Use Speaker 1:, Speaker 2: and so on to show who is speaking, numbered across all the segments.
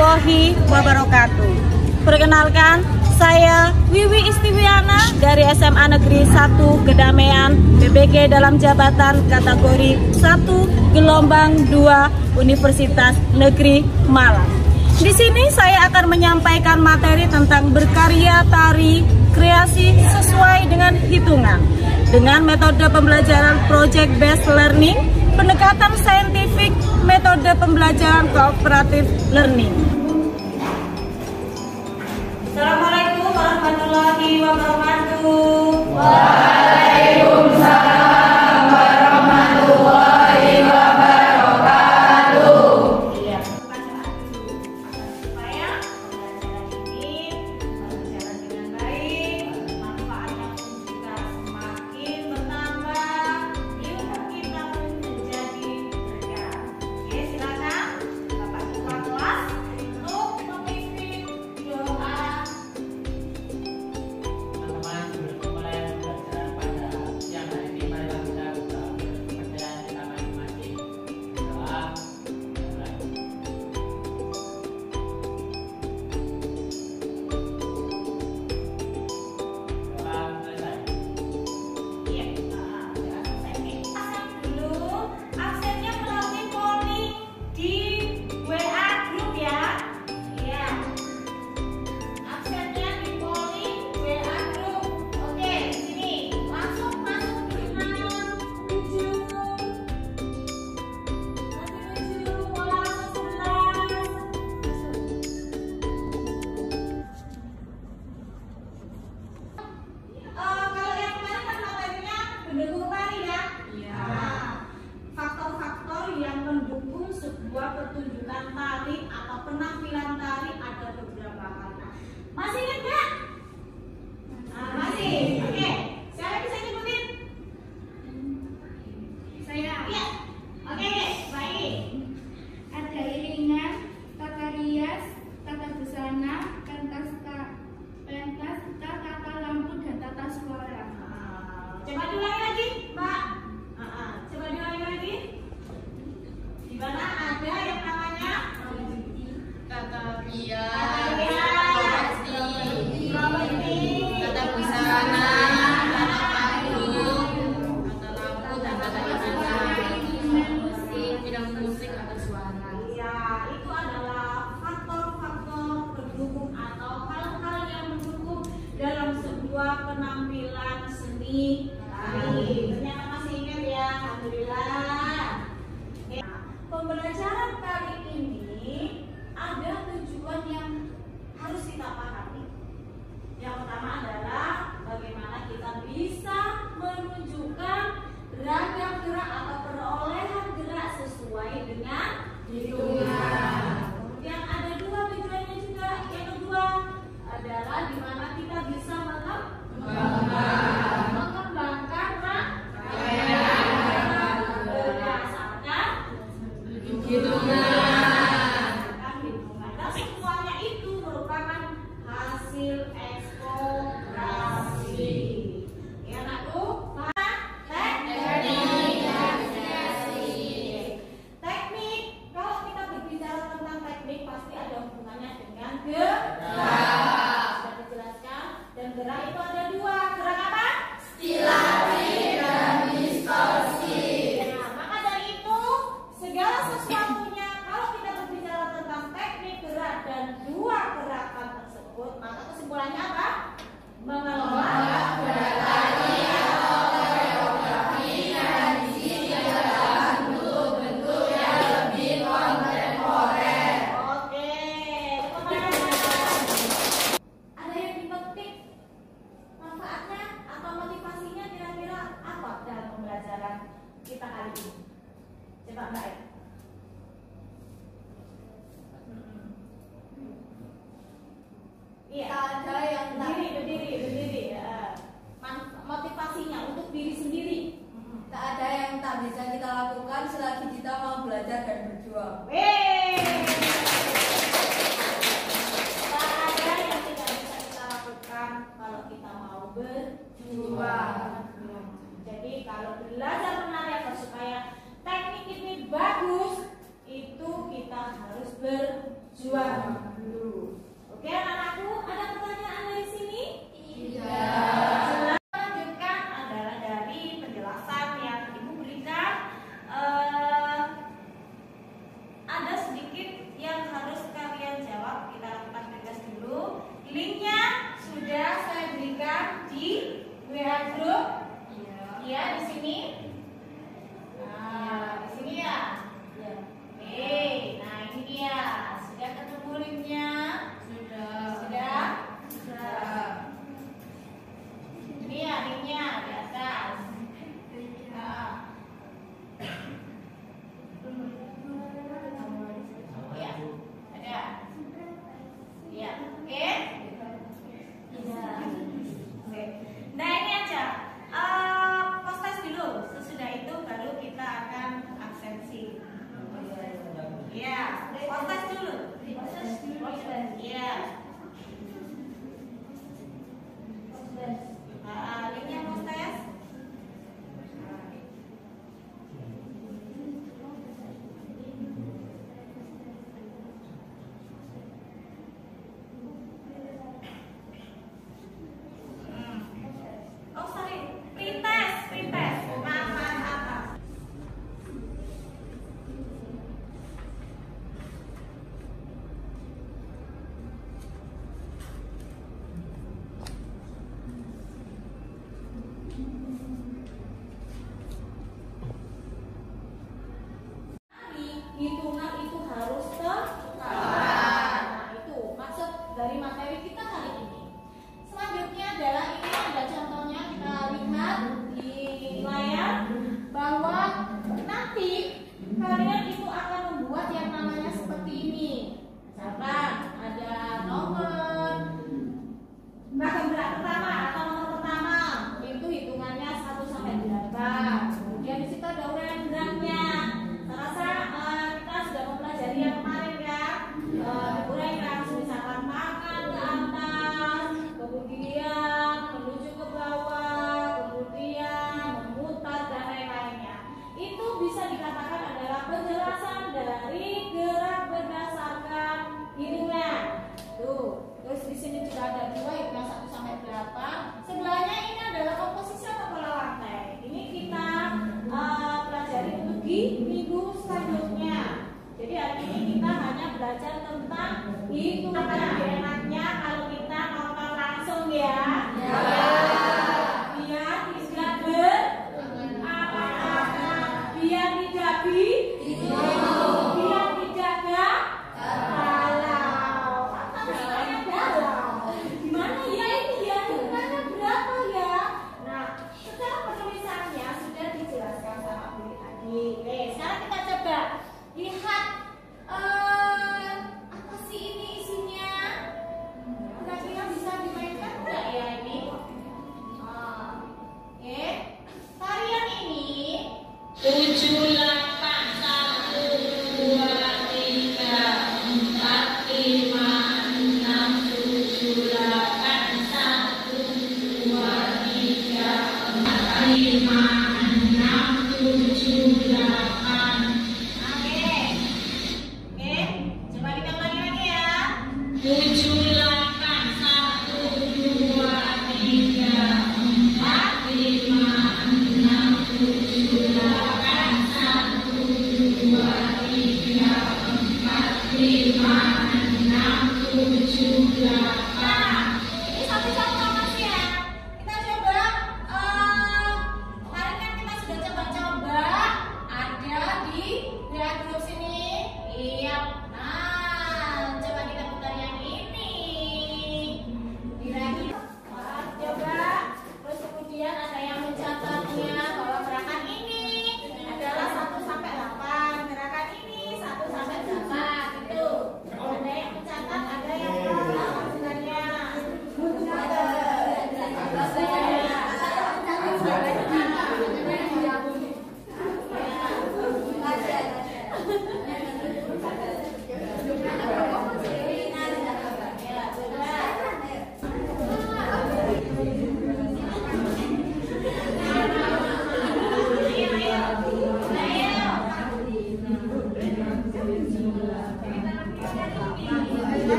Speaker 1: warahmatullahi wabarakatuh. Perkenalkan, saya Wiwi Istiwiana dari SMA Negeri 1 Kedamaian BBG dalam jabatan kategori 1 gelombang 2 Universitas Negeri Malang. Di sini saya akan menyampaikan materi tentang berkarya tari kreasi sesuai dengan hitungan dengan metode pembelajaran project based learning, pendekatan saintifik, metode pembelajaran kooperatif learning. warahmatullahi wabarakatuh.
Speaker 2: Waalaikumsalam.
Speaker 3: 之外 belajar
Speaker 1: tentang
Speaker 2: hitungan. Enaknya
Speaker 4: Would you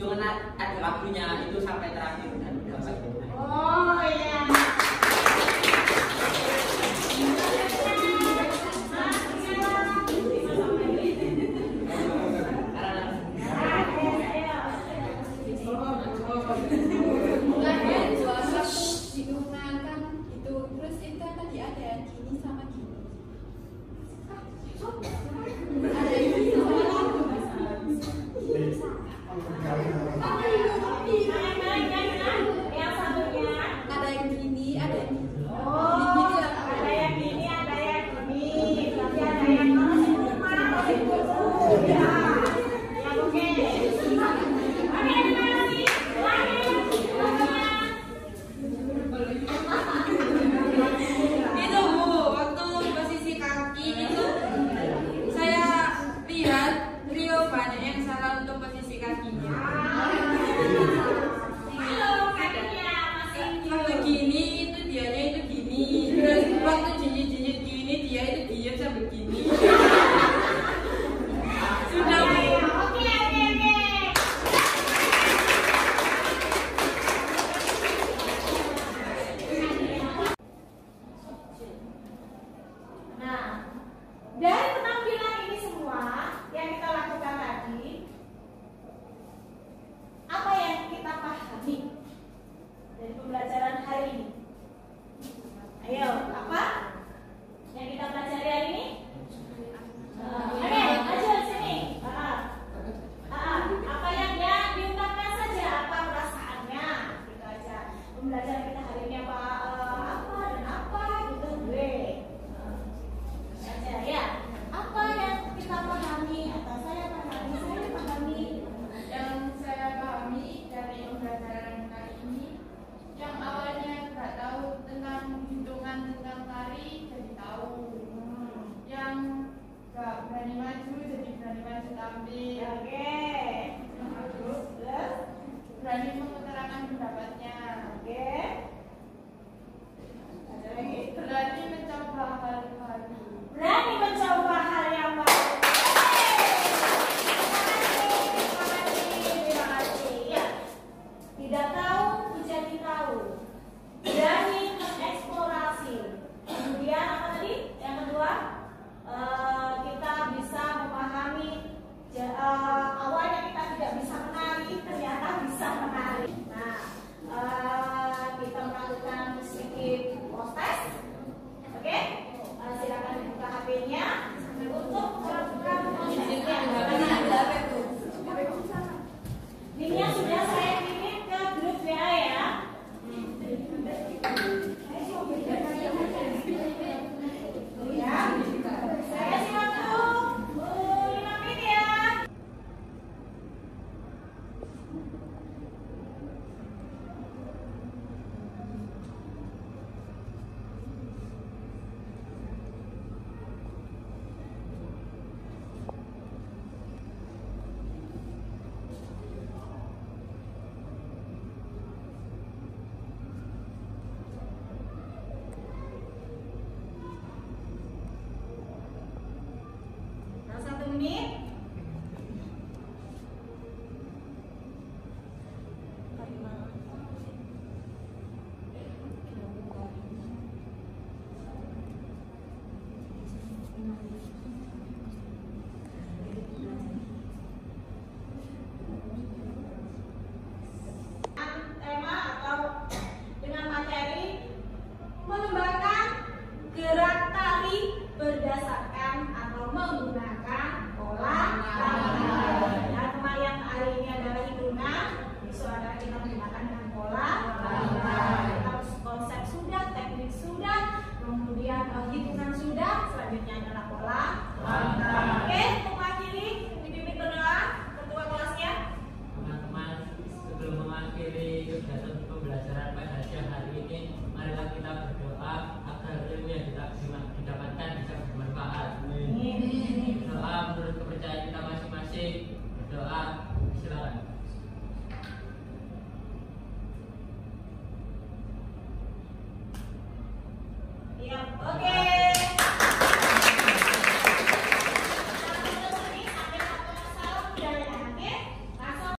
Speaker 4: hitungan
Speaker 5: ada lagunya itu sampai terakhir dan
Speaker 2: Oh iya.